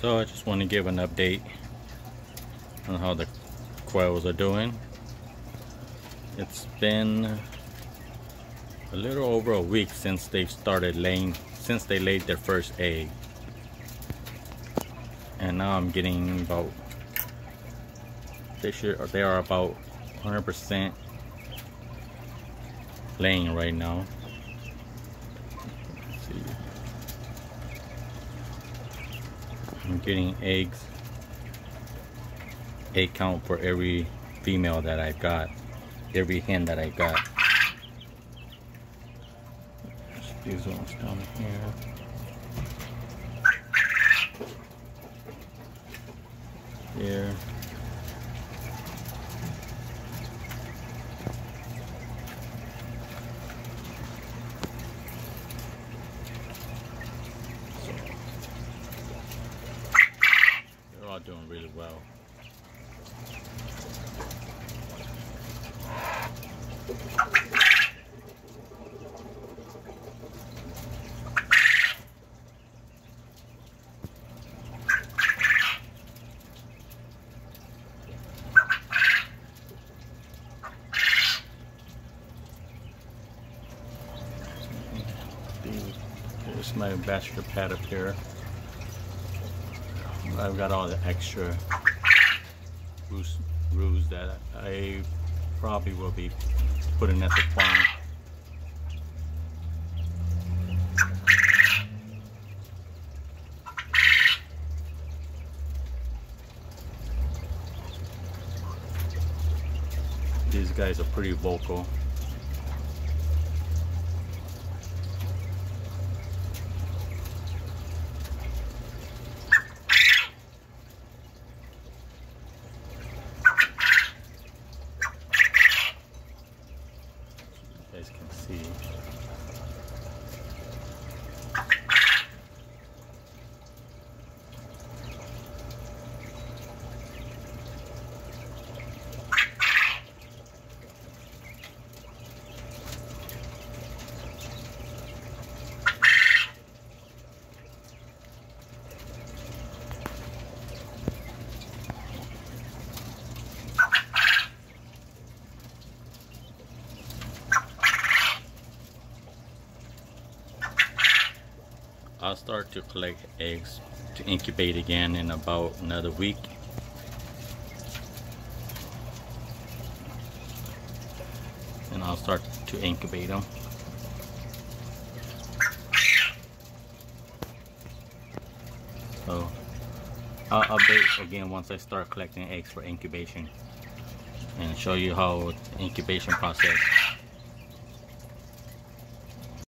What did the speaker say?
So I just want to give an update on how the quails are doing. It's been a little over a week since they started laying, since they laid their first egg. And now I'm getting about, they should, they are about 100% laying right now. I'm getting eggs. Egg count for every female that I've got. Every hen that I've got. These ones down here. Here all doing really well. There's my bachelor pad up here. I've got all the extra roos, roos that I probably will be putting at the farm. These guys are pretty vocal. I'll start to collect eggs to incubate again in about another week. And I'll start to incubate them. So I'll update again once I start collecting eggs for incubation and show you how the incubation process